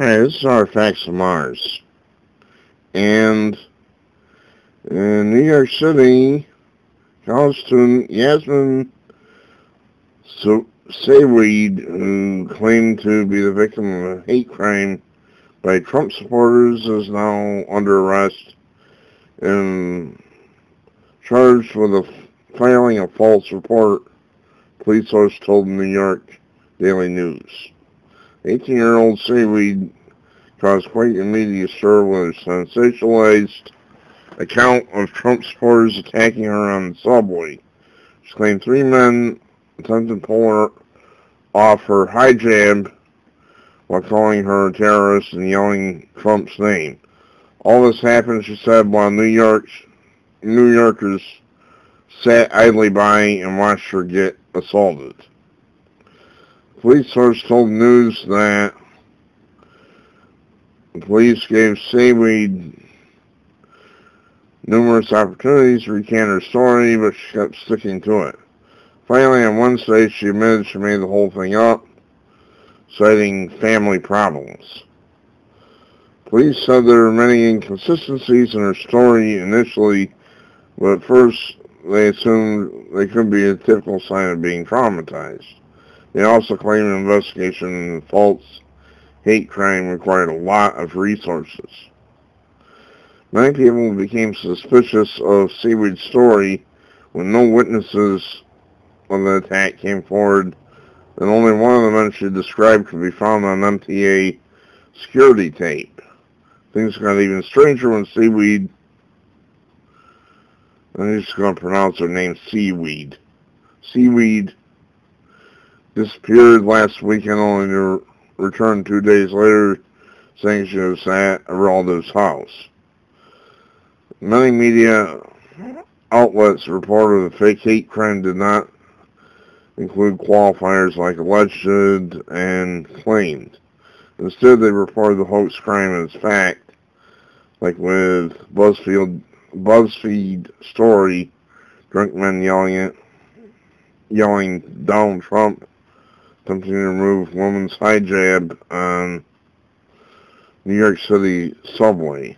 Hi, this is Artifacts of Mars. And in New York City, college student Yasmin so who claimed to be the victim of a hate crime by Trump supporters, is now under arrest and charged with filing a false report, police source told the New York Daily News. 18-year-old Seaweed caused quite a media stir with a sensationalized account of Trump supporters attacking her on the subway. She claimed three men attempted to pull her off her hijab while calling her a terrorist and yelling Trump's name. All this happened, she said, while New York's New Yorkers sat idly by and watched her get assaulted. Police source told news that police gave Seaweed numerous opportunities to recant her story, but she kept sticking to it. Finally, on Wednesday, she admitted she made the whole thing up, citing family problems. Police said there were many inconsistencies in her story initially, but at first they assumed they could be a typical sign of being traumatized. They also claimed an investigation into false hate crime required a lot of resources. Many people became suspicious of Seaweed's story when no witnesses of the attack came forward and only one of the men she described could be found on MTA security tape. Things got even stranger when Seaweed, I'm just going to pronounce her name Seaweed. Seaweed disappeared last weekend only to return two days later saying she was at a relative's house. Many media outlets reported the fake hate crime did not include qualifiers like alleged and claimed. Instead, they reported the hoax crime as fact, like with BuzzFeed, BuzzFeed story, drunk men yelling yelling Donald Trump, attempting to remove woman's hijab on New York City subway.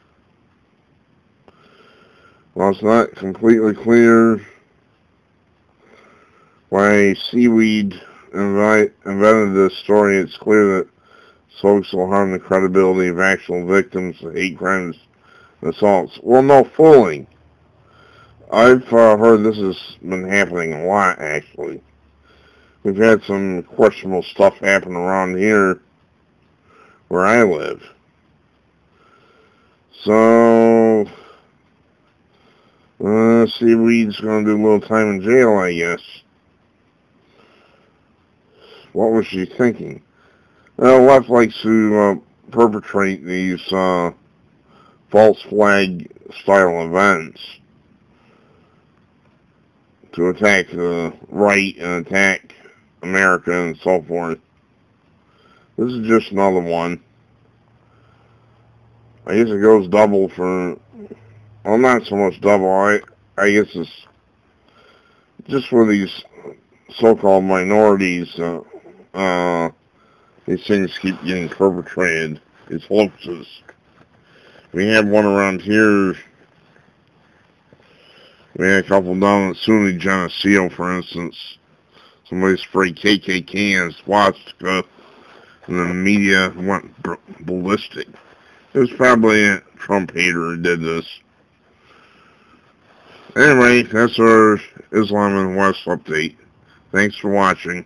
While it's not completely clear why Seaweed invented this story, it's clear that folks will harm the credibility of actual victims of hate crimes and assaults. Well, no fooling. I've uh, heard this has been happening a lot, actually. We've had some questionable stuff happen around here where I live. So, uh, Reed's going to do a little time in jail, I guess. What was she thinking? Uh, left likes to uh, perpetrate these uh, false flag style events to attack the right and attack America and so forth. This is just another one. I guess it goes double for, well not so much double, I, I guess it's just for these so-called minorities, uh, uh, these things keep getting perpetrated. It's hoaxes. We have one around here. We had a couple down at SUNY Geneseo, for instance. Somebody sprayed KKK and swastika, and the media went ballistic. It was probably a Trump hater who did this. Anyway, that's our Islam in the West update. Thanks for watching.